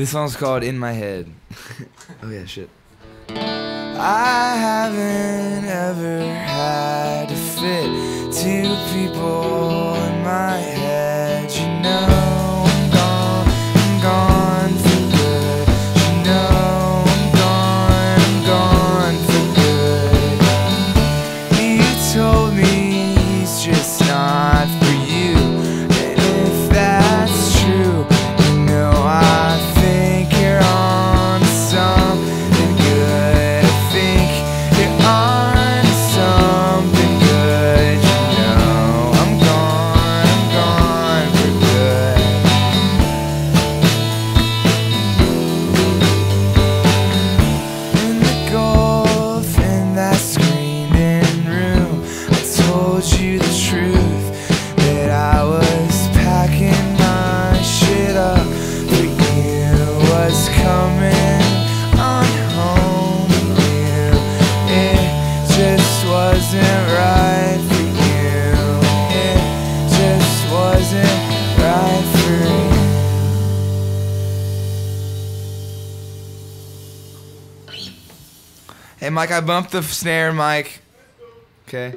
This song's called In My Head. oh, yeah, shit. I haven't ever had to fit two people. Hey, Mike, I bumped the snare, Mike. Okay.